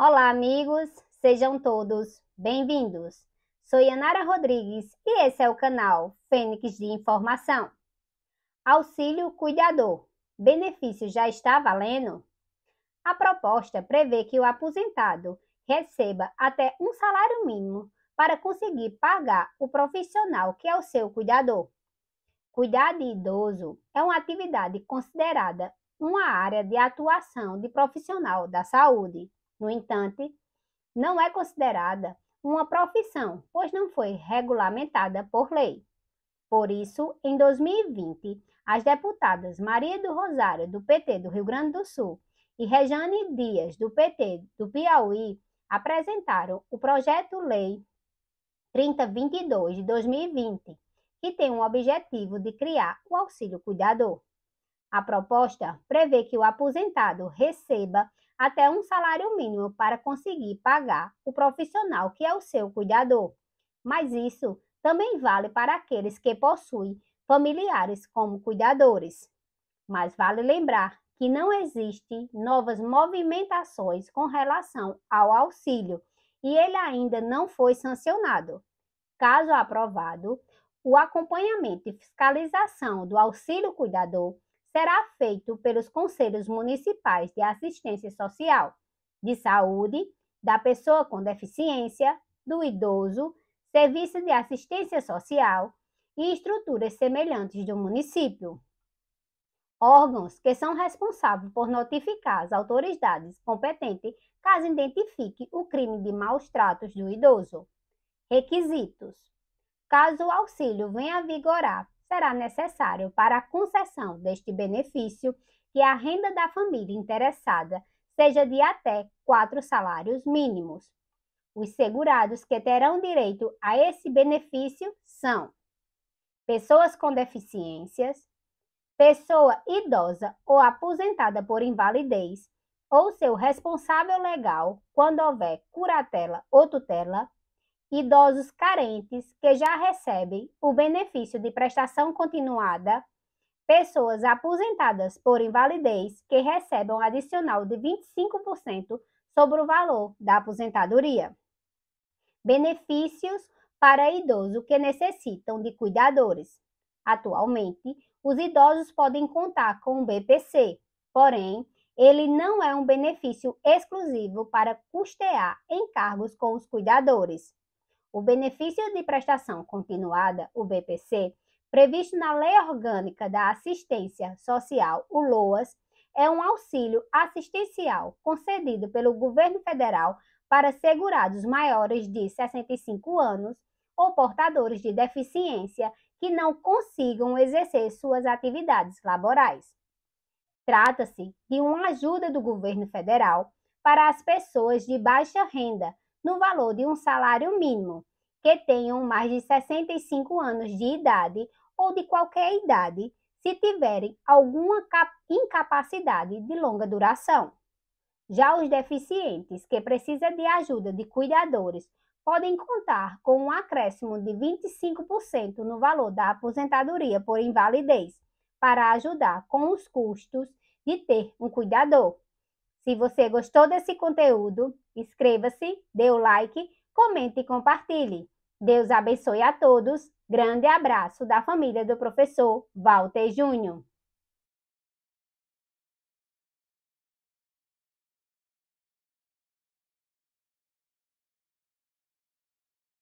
Olá, amigos, sejam todos bem-vindos. Sou Yanara Rodrigues e esse é o canal Fênix de Informação. Auxílio Cuidador. Benefício já está valendo? A proposta prevê que o aposentado receba até um salário mínimo para conseguir pagar o profissional que é o seu cuidador. Cuidar de idoso é uma atividade considerada uma área de atuação de profissional da saúde no entanto, não é considerada uma profissão, pois não foi regulamentada por lei. Por isso, em 2020, as deputadas Maria do Rosário, do PT do Rio Grande do Sul, e Rejane Dias, do PT do Piauí, apresentaram o projeto Lei 3022 de 2020, que tem o objetivo de criar o auxílio cuidador. A proposta prevê que o aposentado receba até um salário mínimo para conseguir pagar o profissional que é o seu cuidador. Mas isso também vale para aqueles que possuem familiares como cuidadores. Mas vale lembrar que não existem novas movimentações com relação ao auxílio e ele ainda não foi sancionado. Caso aprovado, o acompanhamento e fiscalização do auxílio cuidador será feito pelos conselhos municipais de assistência social, de saúde, da pessoa com deficiência, do idoso, serviço de assistência social e estruturas semelhantes do município. Órgãos que são responsáveis por notificar as autoridades competentes caso identifique o crime de maus tratos do idoso. Requisitos: Caso o auxílio venha a vigorar será necessário para a concessão deste benefício que a renda da família interessada seja de até quatro salários mínimos. Os segurados que terão direito a esse benefício são pessoas com deficiências, pessoa idosa ou aposentada por invalidez, ou seu responsável legal quando houver curatela ou tutela, idosos carentes que já recebem o benefício de prestação continuada, pessoas aposentadas por invalidez que recebem um adicional de 25% sobre o valor da aposentadoria. Benefícios para idosos que necessitam de cuidadores. Atualmente, os idosos podem contar com o BPC, porém, ele não é um benefício exclusivo para custear encargos com os cuidadores. O benefício de prestação continuada, o BPC, previsto na Lei Orgânica da Assistência Social, o LOAS, é um auxílio assistencial concedido pelo governo federal para segurados maiores de 65 anos ou portadores de deficiência que não consigam exercer suas atividades laborais. Trata-se de uma ajuda do governo federal para as pessoas de baixa renda no valor de um salário mínimo, que tenham mais de 65 anos de idade ou de qualquer idade, se tiverem alguma incapacidade de longa duração. Já os deficientes que precisam de ajuda de cuidadores podem contar com um acréscimo de 25% no valor da aposentadoria por invalidez para ajudar com os custos de ter um cuidador. Se você gostou desse conteúdo, inscreva-se, dê o like, comente e compartilhe. Deus abençoe a todos. Grande abraço da família do professor Walter Júnior.